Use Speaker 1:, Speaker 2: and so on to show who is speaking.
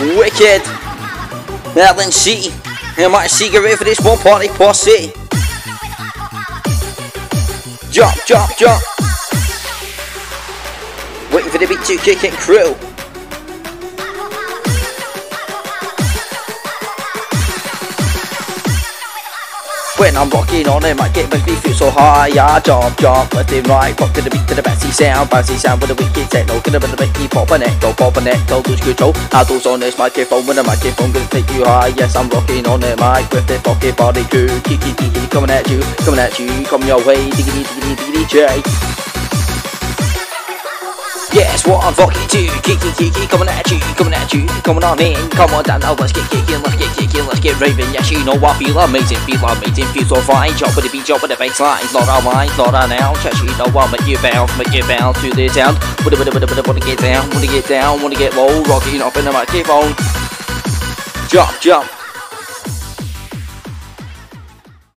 Speaker 1: Wicked. Alan C. And get cigarette for this one party posse. Jump, jump, jump. Waiting for the beat to kick and crew. When I'm rocking on it, might get make me feel so high. I jump, jump, left and right, rock to the beat to the bouncy sound, bouncy sound with a wicked techno. Gonna be the make me pop an echo, pop an echo, lose control. Handles on this microphone, when the microphone gonna take you high. Yes, I'm rocking on it, mic with the pocket body crew. Kiki, kiki, coming at you, coming at you, coming your way. Diggity, diggity, diggity, J. Yes, what I'm fucking to Kiki Kiki coming at you, coming at you Coming on in, come on down now Let's get kicking, let's raving. Yes, you know I feel amazing, feel amazing. Feel so fine, jump with the beat, jump with the bassline Not our mind, not our now Yes, you know I'll make you bounce, make you bounce to the sound wanna, wanna, wanna, wanna get down, wanna get down Wanna get low, rocking up in the microphone. Jump, jump